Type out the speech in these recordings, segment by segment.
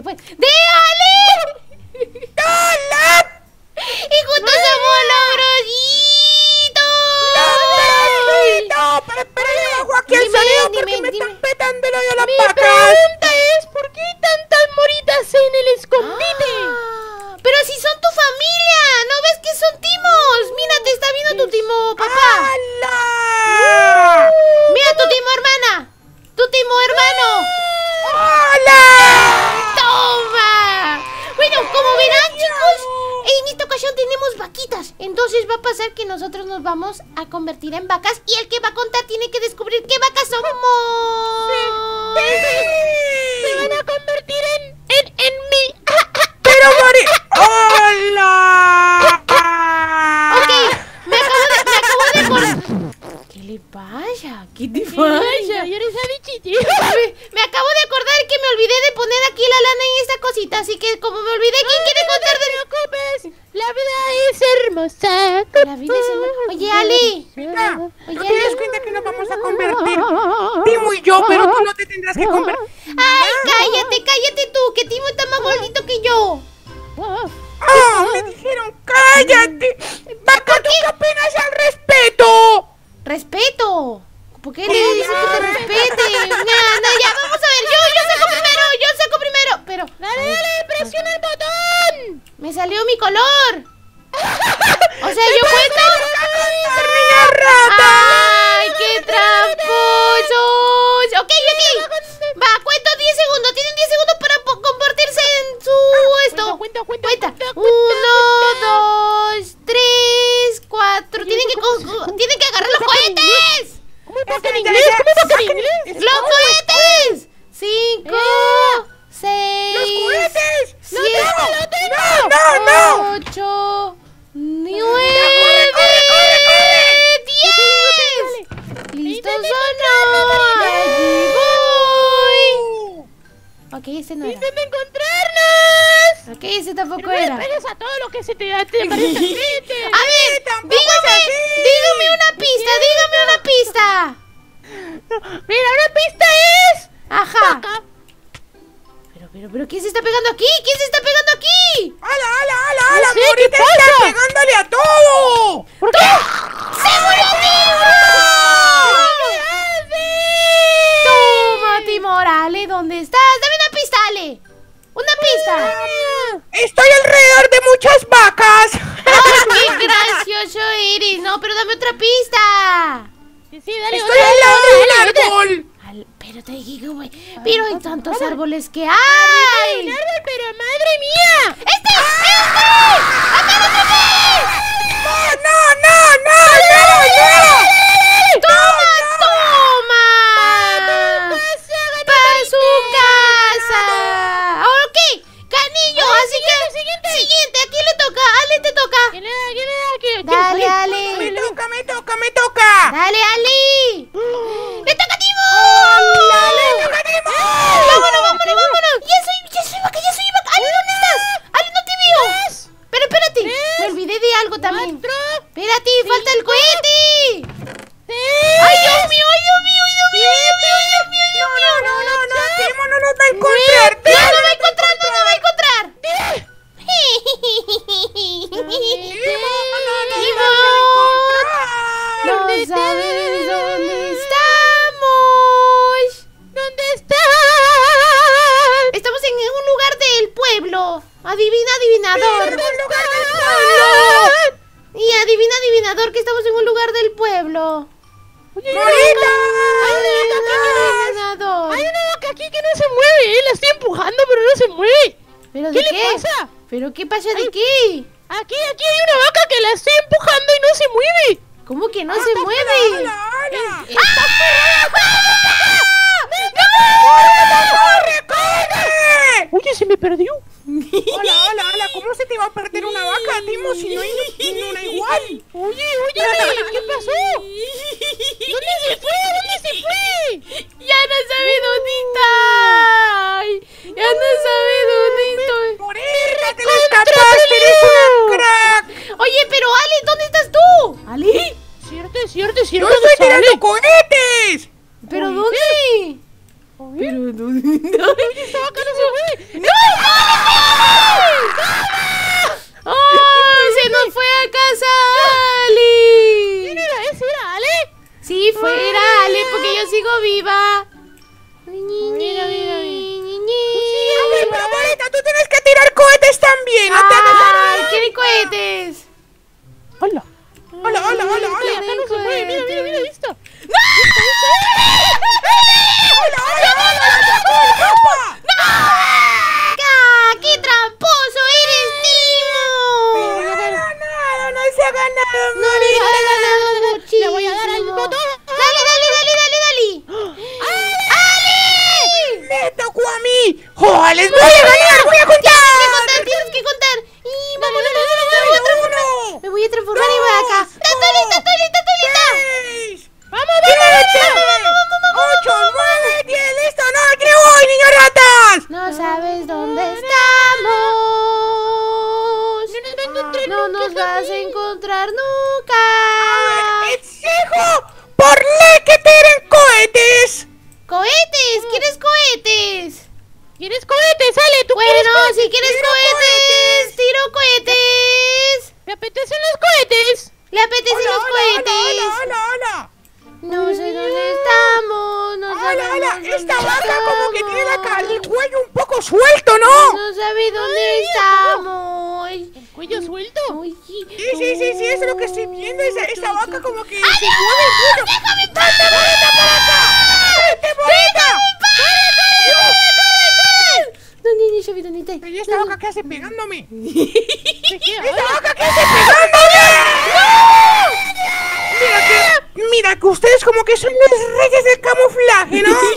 se fue. ¡Dale! ¡Y juntos somos los grositos! ¡No, pero espera, yo bajo aquí sonido porque me están petando el odio a las Mi vacas. pregunta es, ¿por qué hay tantas moritas en el escondite? Ah. Pero si son tu familia, ¿no ves que son timos? Mira, te está viendo tu timo, papá. Ah, Entonces va a pasar que nosotros nos vamos a convertir en vacas y el que va a contar tiene que descubrir qué vacas somos. No! してやってやっぱり güey. Pero hay tantos árboles que hay. Hay un pero madre mía. ¡Este! ¡Este! ¡Ah! ¡Acá lo pasa? ¿Pero qué pasa de qué? Aquí, aquí hay una vaca que la estoy empujando y no se mueve. ¿Cómo que no ah, se mueve? Eh, ah, ¡Ah! ¡Corre, corre! Oye, se me perdió. Hola, hola, hola. ¿Cómo se te va a perder una vaca, Timo, si no hay una igual? Oye, oye, ¿qué pasó? ¿Dónde se fue? ¿Dónde se fue? Cohetes también. ¡Ay! ¿Quiere cohetes? Hola. Hola, hola, hola, Ay, hola. acá no se mueve. Mira, mira, mira, ¿viste? ¡Hola, hola, hola! Que tiren cohetes. ¡Cohetes! ¿Quieres cohetes? ¿Quieres cohetes? Sale, tú quieres Bueno, cohetes? si quieres ¡Tiro cohetes, tiro cohetes. ¿Te apetecen los cohetes? ¿Le apetecen Hola, los cohetes? hola, hola, hola. No sé dónde estamos. No Hola, sabemos hola, dónde esta vaca como que tiene la cara, el cuello un poco suelto, ¿no? No sabe dónde estamos. ¿El cuello suelto? Uy, Sí, sí, sí, sí, eso es lo que estoy viendo, esa, esa vaca como que se ¡Adiós! mueve mucho. ¡Déjame en paz! ¡Vente, bonita, para acá! ¡Vente, bonita! ¿Dónde es Chavi? ¿Dónde está? ¿Y esta vaca qué hace pegándome? ¡Esta vaca qué hace pegándome! Mira que, mira que ustedes como que son los reyes del camuflaje, ¿no?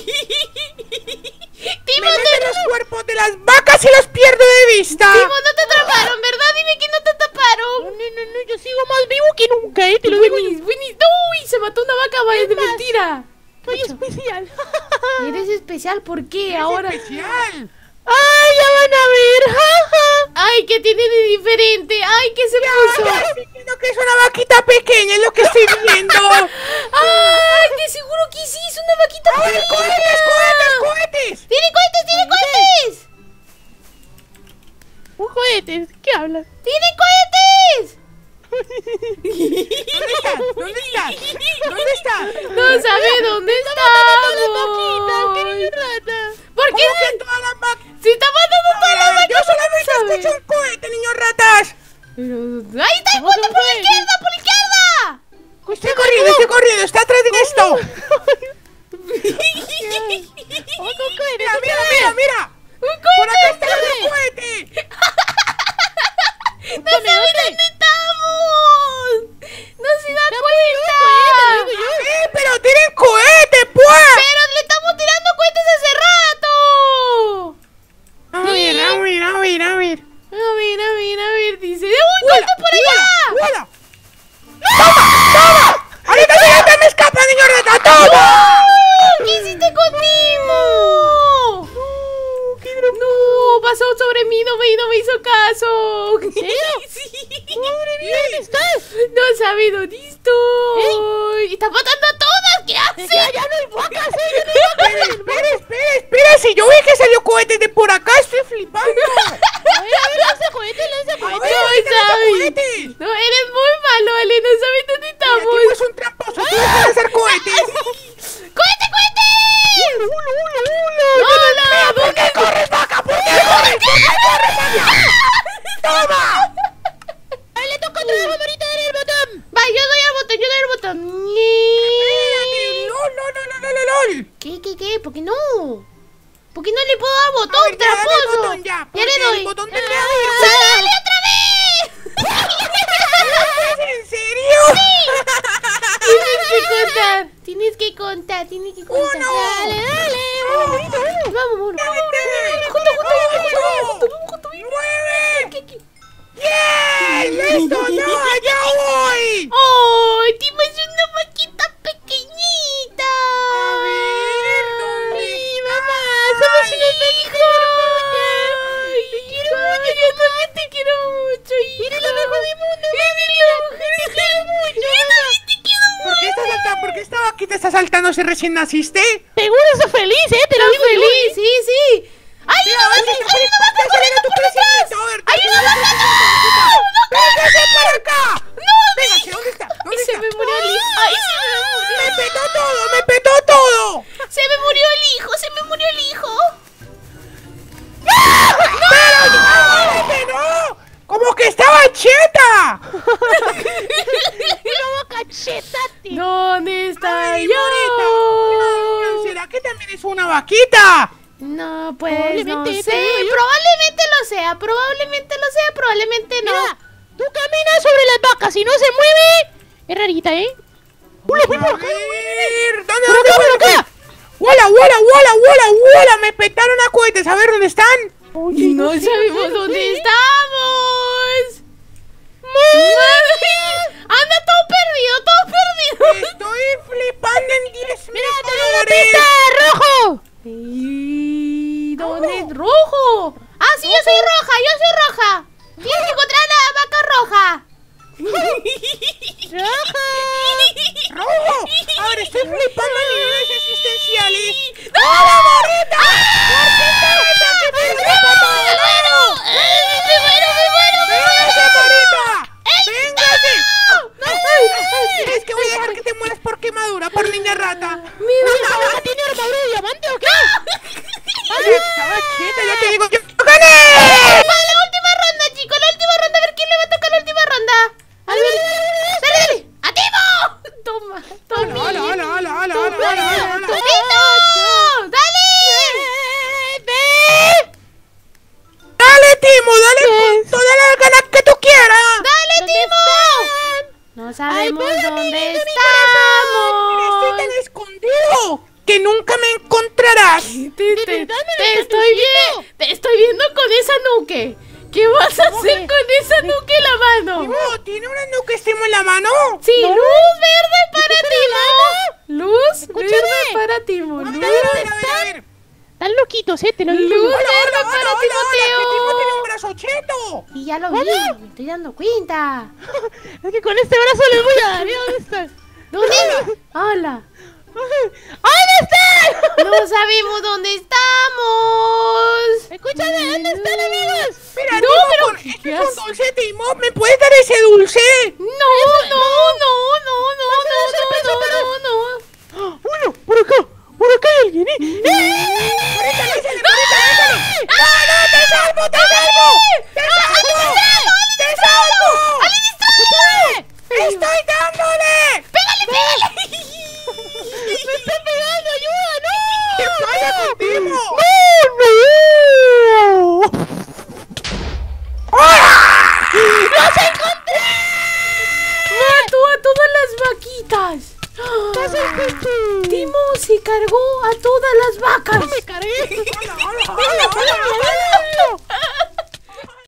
Me meten los cuerpos de las vacas y los pierdo de vista. Timo, no te atraparon, ¿verdad? Dime que no te No, atraparon. no, no, no, yo sigo más vivo que nunca, ¿eh? Te lo digo yo. Winnie, Winnie, uy, se mató una vaca, vaya, de más? mentira. Soy especial. Eres especial, ¿por qué ahora? especial. ¡Ay, ya van a ver! ¡Ja, ja! Ay, ¿qué tiene de diferente? Ay, ¿qué se puso? Ya estoy viendo que es una vaquita pequeña, es lo que estoy viendo. sí. Madre mía, ¿dónde estás? No sabe dónde estoy. Está matando a todas. ¿Qué hace? Ya, ya no hay vacas, ¿eh? Ya no hay vacas. Espera, espera, espera. Si yo vi que salió cohete de por acá, estoy flipando. A ver, a ver, lanza cohetes, lanza cohetes. ver, No ahorita lanza sabe. cohetes. No, eres muy malo, Ale. No sabes dónde Mira, estamos. tipo es un tramposo. Tú hacer cohetes. ¡Cohete, cohete! ¡Ulo, ulo, ulo! cuenta, tiene que contar. ¡Uno! ¡Dale, dale! ¡Vamos, vamos! ¡Vamos, ¡Junto, junto, junto, junto! ¡Nueve! ¡Bien! ¡Listo! ¡No, allá voy! ¡Oh! ¡Timo es una vaquita pequeñita! A ver, ¡Sí, mamá! ¡Somos una vaquita! ¡Te quiero mucho! ¡Yo también te quiero mucho, ¡Mira la mejor de estás saltando si recién naciste? Seguro estás feliz, ¿eh? Te lo feliz. Sí, sí. ¡Ay, no! ¡Ay, no! ¡No! Venga, ¿dónde está? ¿Dónde se me murió el hijo. Ay, se me murió. Me petó todo, me petó todo. Se me murió el hijo, se me murió el hijo. ¡No! ¡No! ¡Pero, no! no! Que estaba cheta? ¿Dónde está Ay, yo? ¿Será que también es una vaquita? No, pues no Probablemente, sé. Probablemente lo sea, probablemente lo sea, probablemente no. Mira, tú caminas sobre las vacas y no se mueve. Es rarita, ¿eh? ¡Hola, por acá! ver, ¿dónde, ¡Por dónde, acá, por acá! ¡Hola, hola, hola, hola, hola! ¡Me petaron a cohetes! A ver, ¿dónde están? Oye, no sé, sabemos no dónde sé. ¡Rojo! ¿Y dónde es rojo? Ah, sí, yo soy roja, yo soy roja. Tienes que encontrar a la vaca roja. ¡Rojo! ¡Rojo! A ver, estoy flipando en niveles existenciales. ¡Hola, morrita! ¡Me muero, me muero, me ¡Véngase, morita! ¡Véngase! muero! Es que voy a dejar que te mueras por quemadura, por niña rata. Mi ¿La vaca tiene armadura de diamante o qué? Ay, estaba quieta, ya te digo, yo gané. Va la última ronda, chicos, la última ronda. A ver quién le va a tocar la última ronda. A ver, dale, dale. ¡A Timo! Toma, Tommy. Hola, hola, hola, hola, hola, hola, hola, hola. ¡Tomito! ¡Dale! Dale, Timo, dale con todas las ganas que tú quieras. ¡Dale, ¿Dónde Timo! No sabemos ponle dónde mi Estoy estamos. tan escondido que nunca me encontrarás. Te, De te- verdad me te lo estás estoy viendo, te estoy viendo con esa nuque. ¿Qué vas a hacer que? con esa nuque Timo, ¿tiene una nuca estimo en la mano? Sí, luz verde para Timo. Luz Escúchame. verde para Timo. A Luz, ver, a ver, a ver, a ver. Están loquitos, ¿eh? Te lo digo. luz Hola, verde hola, hola, para hola, hola, que Timo tiene Timoteo. un brazo cheto. Y ya lo vi, me estoy dando cuenta. Es que con este brazo les voy a dar. Mira dónde están. ¿Dónde? Hola. ¿Dónde están? No sabemos dónde estamos. Escúchame, ¿dónde están, amigos? Mira, No, pero con- ¿qué este es un dulce, Timo. ¿Me puedes dar ese dulce? No, no, no,